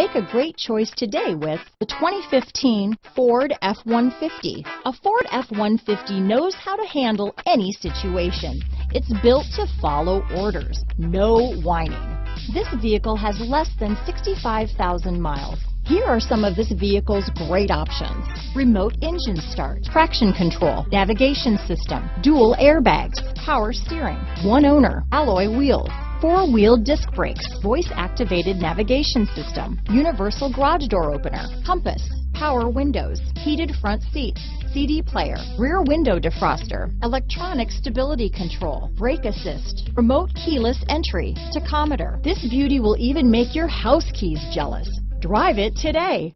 Make a great choice today with the 2015 Ford F-150. A Ford F-150 knows how to handle any situation. It's built to follow orders, no whining. This vehicle has less than 65,000 miles. Here are some of this vehicle's great options. Remote engine start, traction control, navigation system, dual airbags, power steering, one owner, alloy wheels, four-wheel disc brakes, voice-activated navigation system, universal garage door opener, compass, power windows, heated front seats, CD player, rear window defroster, electronic stability control, brake assist, remote keyless entry, tachometer. This beauty will even make your house keys jealous. Drive it today.